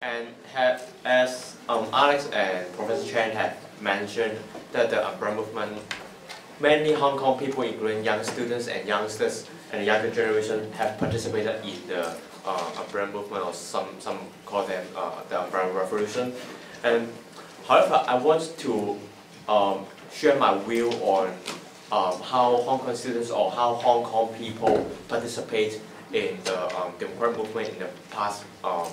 And have, as um, Alex and Professor Chen have mentioned, that the umbrella movement, many Hong Kong people, including young students and youngsters and younger generation, have participated in the uh, umbrella movement, or some some call them uh, the umbrella revolution. And however, I want to um, share my view on um, how Hong Kong students or how Hong Kong people participate in the um, democratic movement in the past um,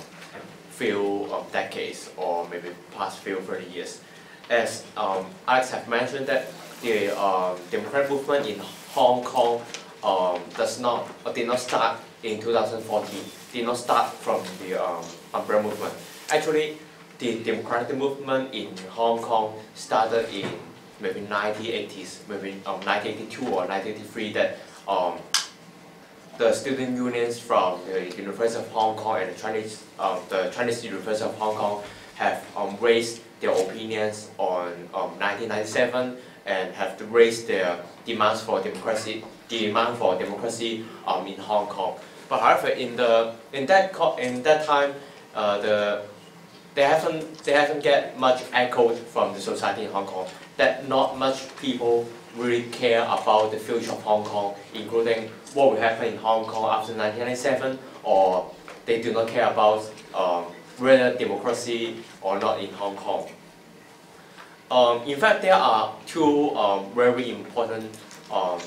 few um, decades or maybe past few 30 years. As um, Alex have mentioned that the um, democratic movement in Hong Kong um, does not or did not start in 2014, did not start from the um, umbrella movement. Actually, the democratic movement in Hong Kong started in maybe 1980s, maybe um, 1982 or 1983 that um, the student unions from the University of Hong Kong and the Chinese, um, the Chinese University of Hong Kong have um, raised their opinions on um, 1997 and have raised their demands for democracy, demand for democracy um, in Hong Kong. But however, in the in that in that time, uh, the they haven't they haven't get much echoed from the society in Hong Kong. That not much people really care about the future of Hong Kong, including what will happen in Hong Kong after 1997, or they do not care about um, whether democracy or not in Hong Kong. Um, in fact, there are two um, very important um,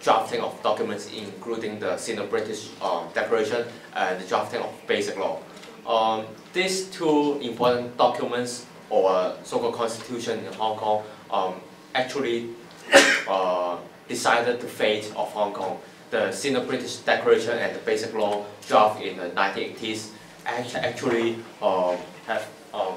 drafting of documents, including the Sino-British um, Declaration and the drafting of Basic Law. Um, these two important documents, or so-called constitution in Hong Kong, actually uh, decided the fate of Hong Kong. The Sino-British Declaration and the Basic Law draft in the 1980s actually uh, have um,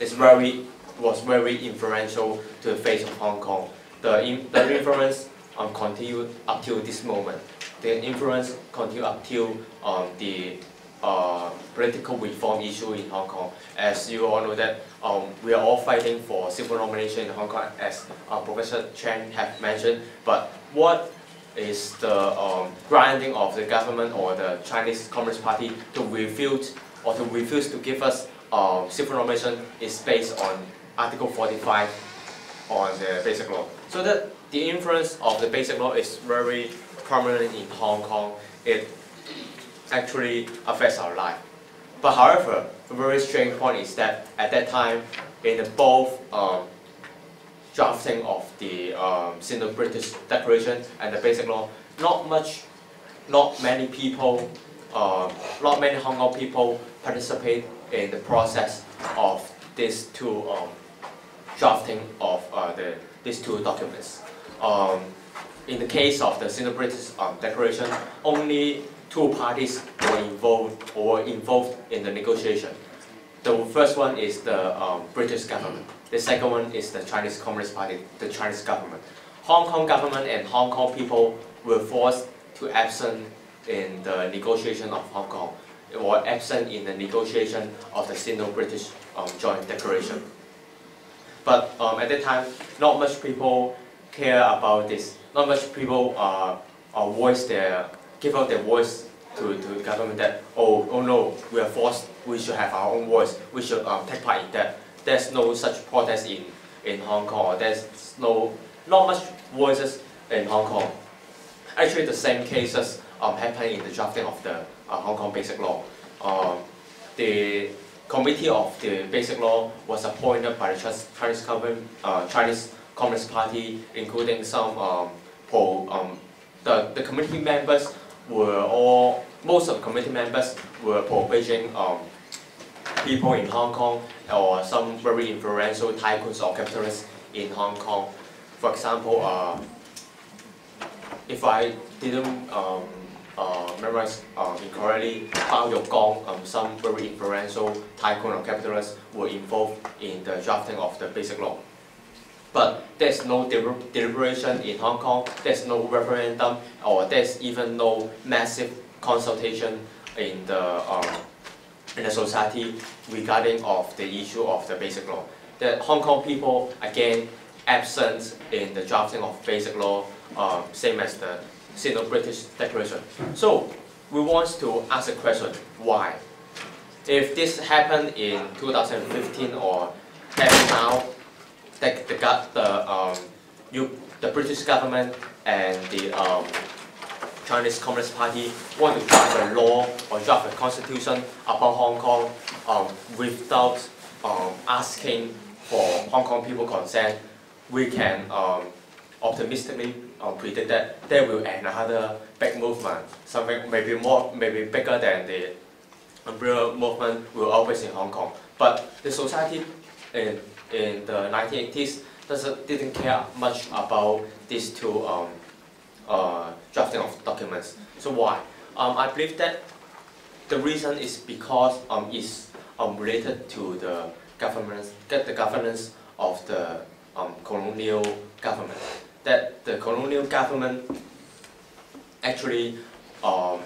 is very was very influential to the fate of Hong Kong. The, in, the influence um, continued up till this moment. The influence continued up till um, the political reform issue in Hong Kong. As you all know that um, we are all fighting for civil nomination in Hong Kong as uh, Professor Chen have mentioned, but what is the um, grounding of the government or the Chinese Communist Party to refute or to refuse to give us uh, civil nomination is based on Article 45 on the Basic Law. So that the influence of the Basic Law is very prominent in Hong Kong. It actually affects our life. But however, a very strange point is that at that time, in the both um, drafting of the um, Sino-British Declaration and the Basic Law, not much, not many people, uh, not many Hong Kong people participate in the process of these two um, drafting of uh, the, these two documents. Um, in the case of the Sino-British um, Declaration, only two parties were involved or involved in the negotiation. The first one is the um, British government. The second one is the Chinese Communist Party, the Chinese government. Hong Kong government and Hong Kong people were forced to absent in the negotiation of Hong Kong or absent in the negotiation of the Sino-British um, Joint Declaration. But um, at that time, not much people care about this. Not much people uh, uh, voice their give out their voice to, to the government that, oh, oh no, we are forced, we should have our own voice, we should um, take part in that. There's no such protest in, in Hong Kong, there's no, not much voices in Hong Kong. Actually, the same cases um, happen in the drafting of the uh, Hong Kong Basic Law. Um, the committee of the Basic Law was appointed by the Chinese, government, uh, Chinese Communist Party, including some um, pro, um, the, the committee members were all, most of the committee members were pro-Beijing um, people in Hong Kong or some very influential tycoons or capitalists in Hong Kong. For example, uh, if I didn't um, uh, memorize uh, incorrectly, Pao Yue-kong, um, some very influential tycoon or capitalists were involved in the drafting of the Basic Law. But there's no deliberation in Hong Kong, there's no referendum, or there's even no massive consultation in the, um, in the society regarding of the issue of the Basic Law. The Hong Kong people, again, absent in the drafting of Basic Law, uh, same as the Sino-British Declaration. So, we want to ask a question, why? if this happened in 2015 or now, the, the, the, um, you, the British government and the um, Chinese Communist Party want to draft a law or draft a constitution about Hong Kong um, without um, asking for Hong Kong people consent, we can um, optimistically um, predict that there will another big movement, something maybe more, maybe bigger than the umbrella movement will always in Hong Kong. But the society in, in the 1980s doesn't, didn't care much about these two um, uh, drafting of documents. So why? Um, I believe that the reason is because um, it's um, related to the governance, the governance of the um, colonial government. That the colonial government actually um,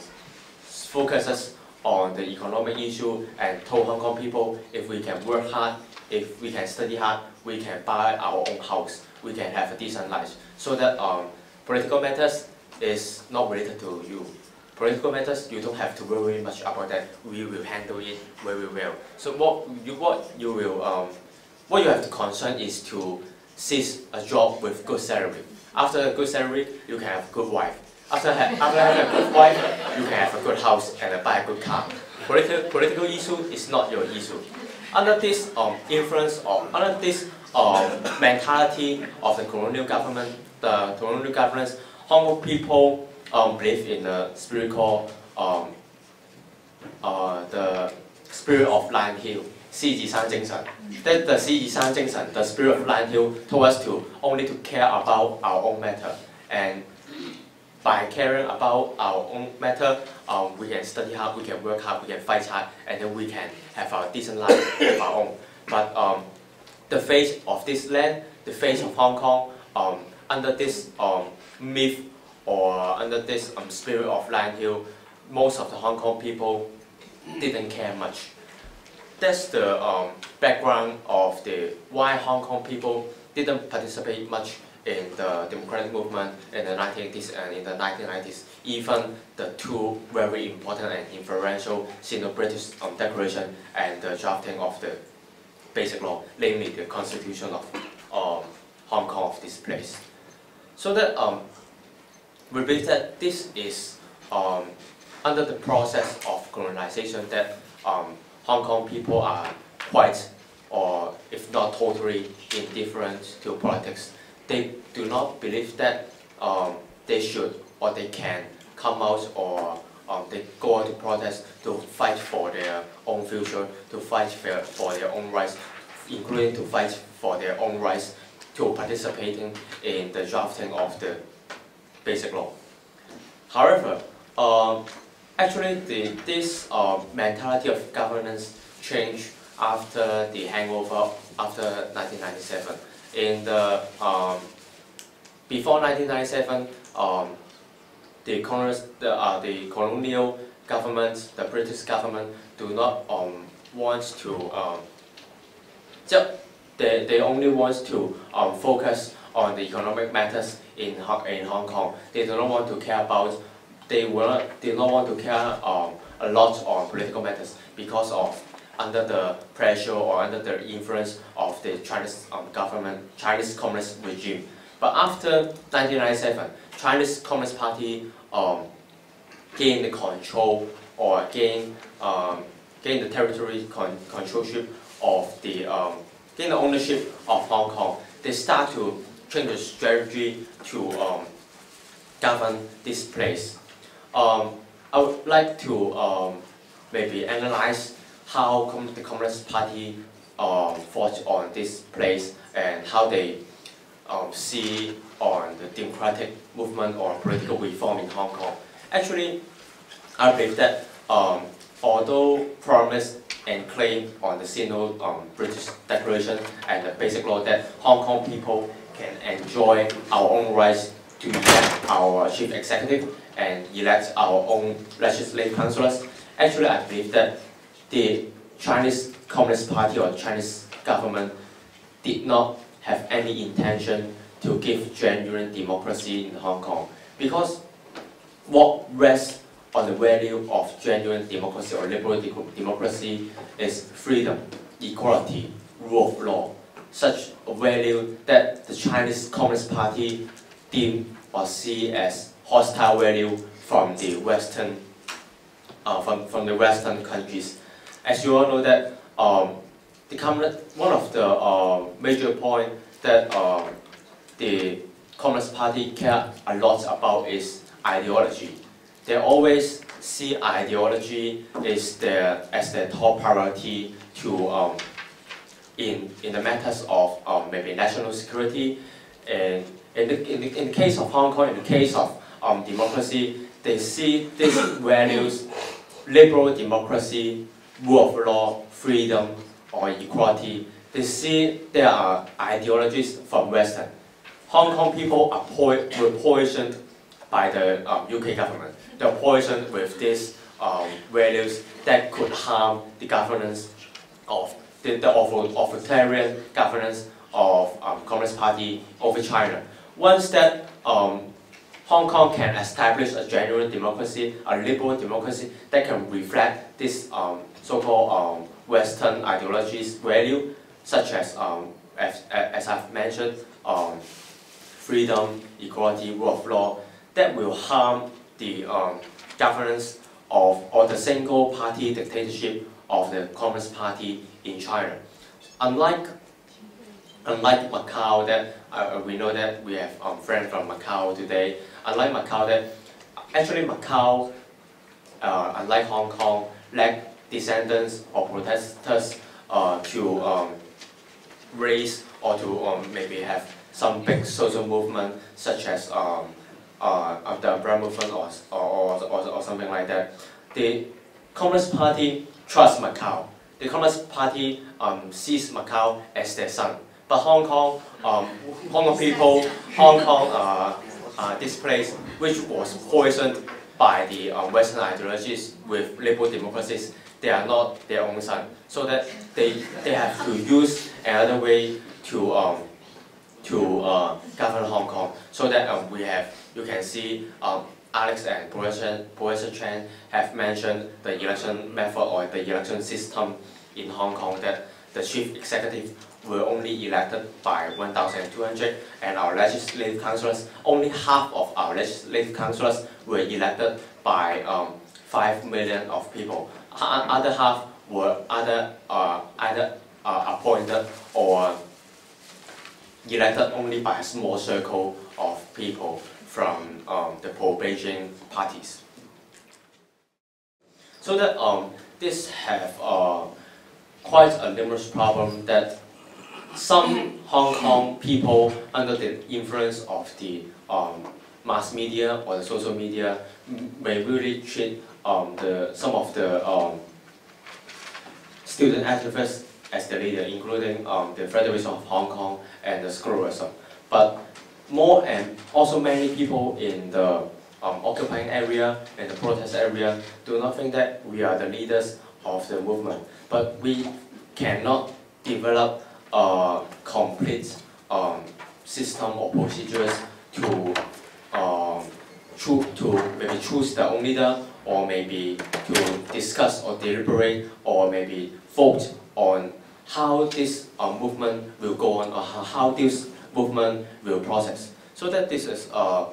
focuses on the economic issue and told Hong Kong people if we can work hard, if we can study hard, we can buy our own house, we can have a decent life. So that um, political matters is not related to you. Political matters, you don't have to worry much about that. We will handle it very well. So what you what you will um, what you have to concern is to seize a job with good salary. After a good salary, you can have a good wife. After, ha after having a good wife, you can have a good house and buy a good car. Political, political issue is not your issue under this um, influence or under this um, mentality of the colonial government, the colonial governments, Hong Kong people um, believe in the spiritual, um, uh, the spirit of Lion Hill, Xi San Jingsan. That the Xi San Jingsan, the spirit of Lion Hill, told us to only to care about our own matter and by caring about our own matter, um, we can study hard, we can work hard, we can fight hard, and then we can have a decent life of our own. But um, the face of this land, the face of Hong Kong, um, under this um, myth or under this um, spirit of Lion Hill, most of the Hong Kong people didn't care much. That's the um, background of the why Hong Kong people didn't participate much in the democratic movement in the 1980s and in the 1990s. Even the two very important and influential Sino-British um, Declaration and the drafting of the Basic Law, namely the Constitution of um, Hong Kong of this place. So that um, we believe that this is um, under the process of colonization that um, Hong Kong people are quite or if not totally indifferent to politics. They do not believe that um, they should or they can come out or um, they go out to protest to fight for their own future, to fight for, their own rights, including to fight for their own rights to participating in the drafting of the basic law. However, um, actually the, this uh, mentality of governance changed after the handover after 1997. In the um, before 1997, um, the, the, uh, the colonial government, the British government, do not um, want to um, they, they only want to um, focus on the economic matters in, in Hong Kong. They do not want to care about, they will not, they not want to care um, a lot on political matters because of under the pressure or under the influence of the Chinese um, government, Chinese Communist regime. But after 1997, Chinese Communist Party um, gained the control or gained, um, gained the territory con controlship of the um, gain the ownership of Hong Kong, they start to change the strategy to um, govern this place. Um, I would like to um, maybe analyze how the Communist Party um, fought on this place and how they um, see on the democratic movement or political reform in Hong Kong. Actually, I believe that um, although promised and claim on the Sino um, British Declaration and the Basic Law that Hong Kong people can enjoy our own rights to elect our chief executive and elect our own legislative councillors. Actually, I believe that the Chinese Communist Party or Chinese government did not have any intention to give genuine democracy in Hong Kong because what rests on the value of genuine democracy or liberal de democracy is freedom, equality, rule of law, such a value that the Chinese Communist Party deem or see as hostile value from the Western, uh, from, from the Western countries. As you all know that um, the one of the uh, major point that uh, the Communist Party care a lot about is ideology. They always see ideology is their, as their top priority to um, in, in the matters of um, maybe national security. And in the, in, the, in the case of Hong Kong, in the case of um, democracy, they see these values, liberal democracy, rule of law, freedom, or equality, they see there are ideologies from Western. Hong Kong people are po were poisoned by the um, UK government. They're poisoned with these um, values that could harm the governance of the, the authoritarian governance of um, Communist Party over China. Once that um, Hong Kong can establish a genuine democracy, a liberal democracy that can reflect this um, so-called um, Western ideologies value, such as, um, as, as I've mentioned, um, freedom, equality, rule of law, that will harm the um, governance of or the single party dictatorship of the Communist Party in China. Unlike unlike Macau that uh, we know that we have um, friends from Macau today, unlike Macau that actually Macau, uh, unlike Hong Kong, lack descendants or protesters uh, to um, raise or to um, maybe have some big social movement such as um, uh, the umbrella movement or, or, or, or, something like that. The Communist Party trusts Macau. The Communist Party um, sees Macau as their son. But Hong Kong, um, Hong Kong people, Hong Kong, uh, uh, this place, which was poisoned by the um, Western ideologies with liberal democracies, they are not their own son. So that they, they have to use another way to, um, to uh, govern Hong Kong. So that um, we have, you can see um, Alex and Professor, Professor Chen have mentioned the election method or the election system in Hong Kong that the chief executive were only elected by 1,200 and our legislative councillors, only half of our legislative councillors were elected by um, 5 million of people. Other half were other, uh, either uh, appointed or elected only by a small circle of people from um, the pro-Beijing parties. So that um, this have uh, quite a numerous problem that some Hong Kong people under the influence of the um, mass media or the social media may really treat um, the, some of the um, student activists as the leader, including um, the Federation of Hong Kong and the Scholarism. But more and also many people in the um, occupying area and the protest area do not think that we are the leaders of the movement. But we cannot develop a complete um, system or procedures to um, to, to maybe choose the own leader or maybe to discuss or deliberate or maybe vote on how this uh, movement will go on or how this movement will process. So that this is a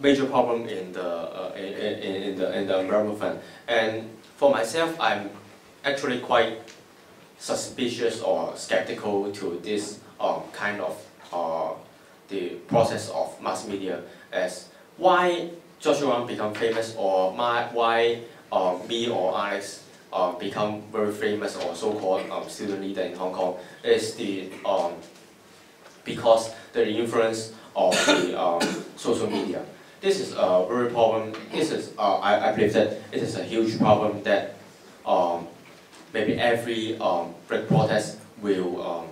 major problem in the uh, in, in, in, the in the movement. And for myself, I'm actually quite suspicious or skeptical to this um, kind of uh, the process of mass media as why Joshua Wong become famous or my, why uh, me or Alex uh, become very famous or so-called um, student leader in Hong Kong is the um, because the influence of the um, social media. This is a very problem. This is uh, I, I believe that it is a huge problem that um, maybe every um, protest will, um,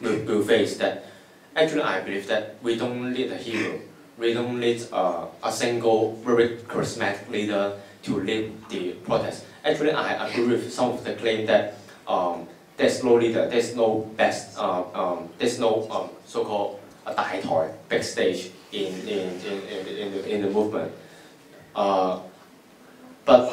will, will face that. Actually, I believe that we don't need a hero. We don't need uh, a single very charismatic leader to lead the protest. Actually, I agree with some of the claim that um, there's no leader, there's no best, uh, um, there's no um, so-called a 大台, big stage in, in, in, in, in, the, in the movement. Uh, but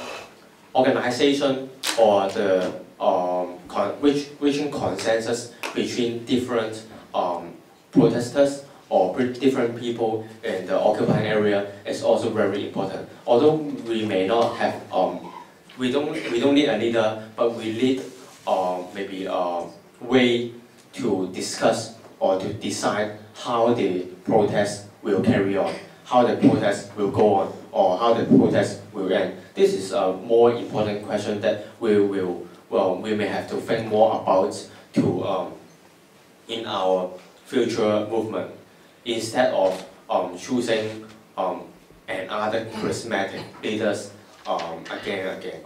organization or the um, con reach, reaching consensus between different um, protesters or different people in the occupied area is also very important. Although we may not have, um, we don't we don't need a leader, but we need um, maybe a way to discuss or to decide how the protest will carry on, how the protest will go on, or how the protest will end. This is a more important question that we will well we may have to think more about to um, in our future movement instead of um, choosing um, another charismatic leaders um, again and again.